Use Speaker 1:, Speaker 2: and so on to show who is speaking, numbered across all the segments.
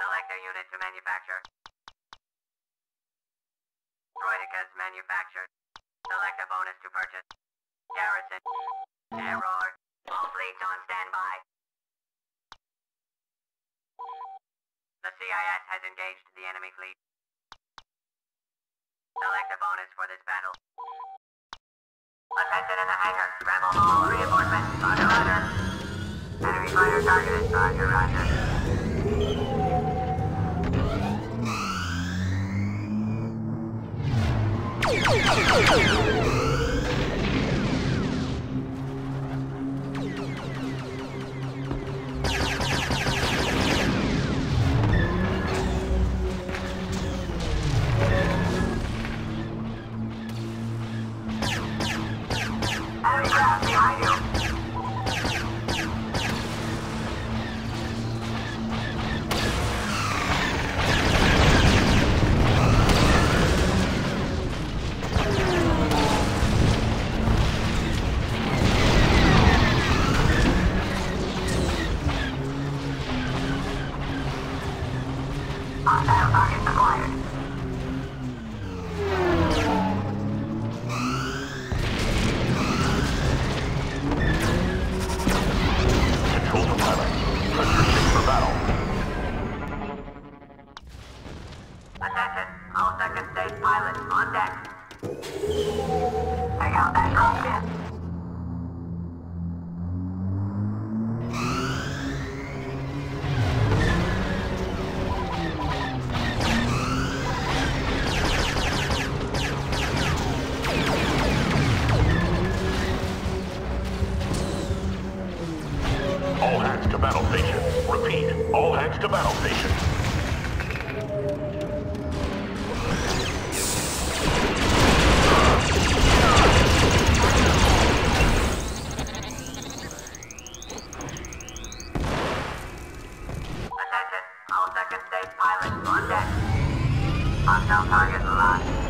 Speaker 1: Select a unit to manufacture. Droidekas manufactured. Select a bonus to purchase. Garrison. Error. All fleets on standby. The CIS has engaged the enemy fleet. Select a bonus for this battle. Attention in the hangar. Scramble all reinforcements. Roger, roger. Enemy fighter targeted. Roger, roger. Oh, stage pilots on deck. Hostile target locked.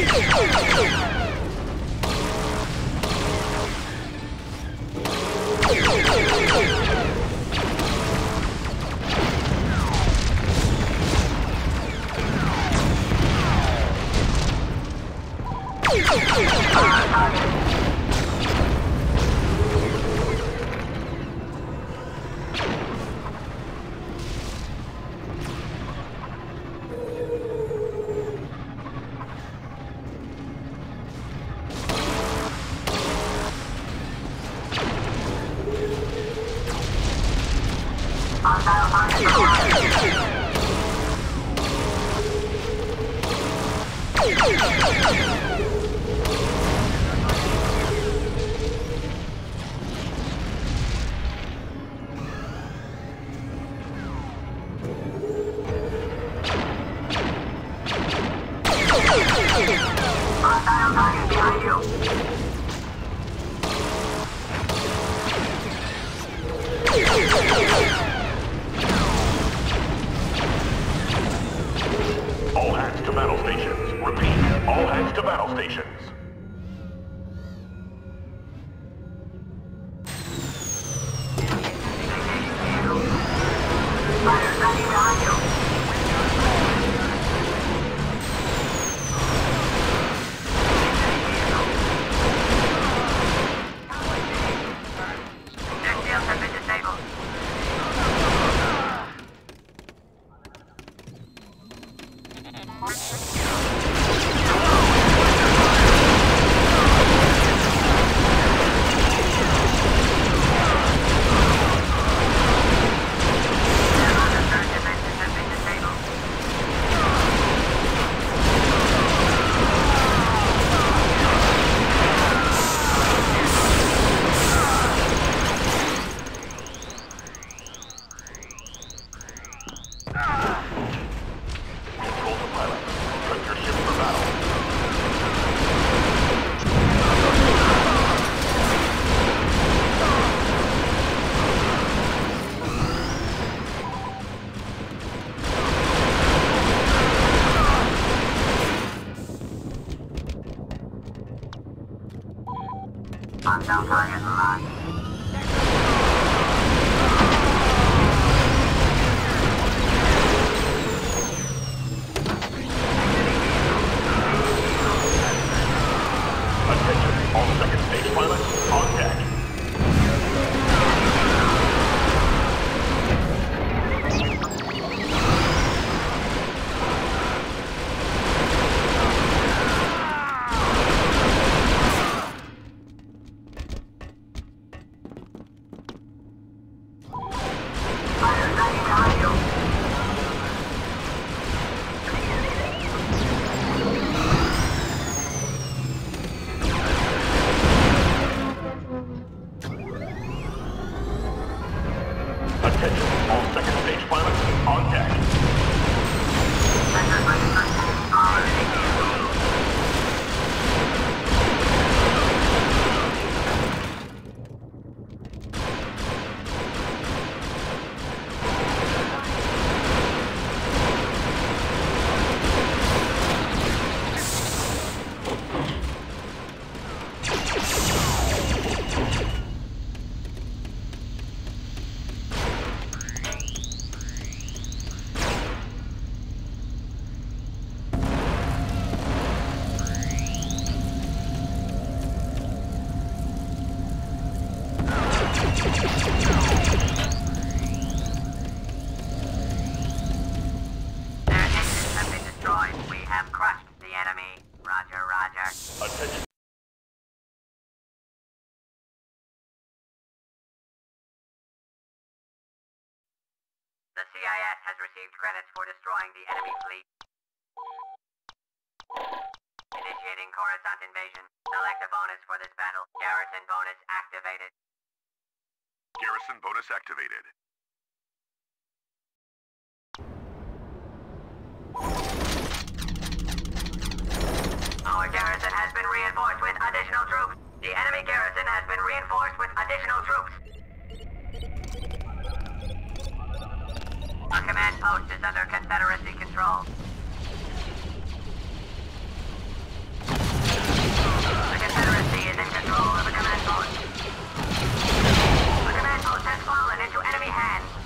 Speaker 1: Oh, oh,
Speaker 2: oh, oh, oh. Battle stations.
Speaker 1: Behind you. The CIS has received credits for destroying the enemy fleet. Initiating Coruscant invasion. Select a bonus for this battle. Garrison bonus activated.
Speaker 3: Garrison bonus activated.
Speaker 1: Our garrison has been reinforced with additional troops. The enemy garrison has been reinforced with additional troops. Our command post is under Confederacy control. The Confederacy is in control of the command post. The command post has fallen into enemy hands.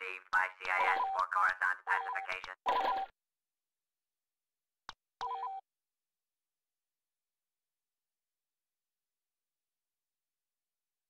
Speaker 1: Received by CIS for Coruscant pacification.